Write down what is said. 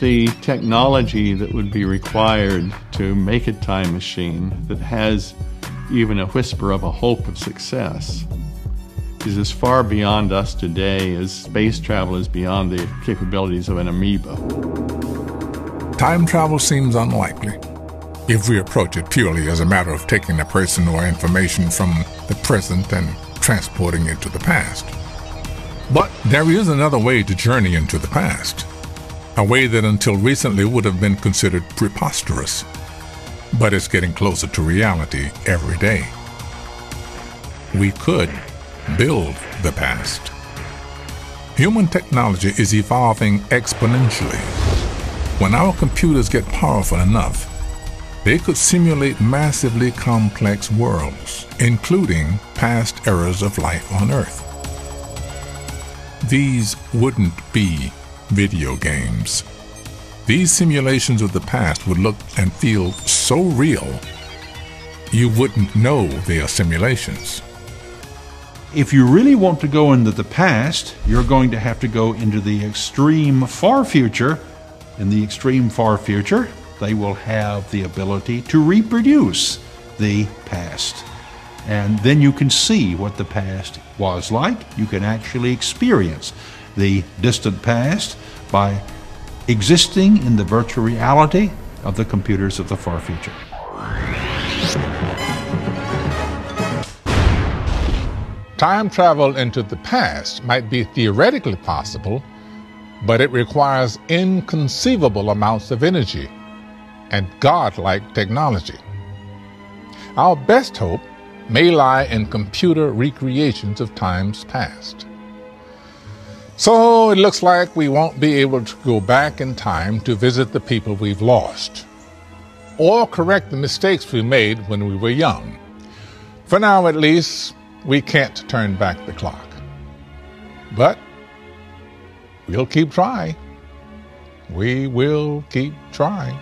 the technology that would be required to make a time machine that has even a whisper of a hope of success is as far beyond us today as space travel is beyond the capabilities of an amoeba. Time travel seems unlikely if we approach it purely as a matter of taking a person or information from the present and transporting it to the past. But there is another way to journey into the past, a way that until recently would have been considered preposterous. But it's getting closer to reality every day. We could build the past. Human technology is evolving exponentially. When our computers get powerful enough, they could simulate massively complex worlds, including past eras of life on Earth. These wouldn't be video games. These simulations of the past would look and feel so real, you wouldn't know they are simulations. If you really want to go into the past, you're going to have to go into the extreme far future. In the extreme far future, they will have the ability to reproduce the past. And then you can see what the past was like. You can actually experience the distant past by existing in the virtual reality of the computers of the far future. Time travel into the past might be theoretically possible, but it requires inconceivable amounts of energy and godlike technology. Our best hope may lie in computer recreations of times past. So it looks like we won't be able to go back in time to visit the people we've lost or correct the mistakes we made when we were young. For now, at least, we can't turn back the clock. But we'll keep trying. We will keep trying.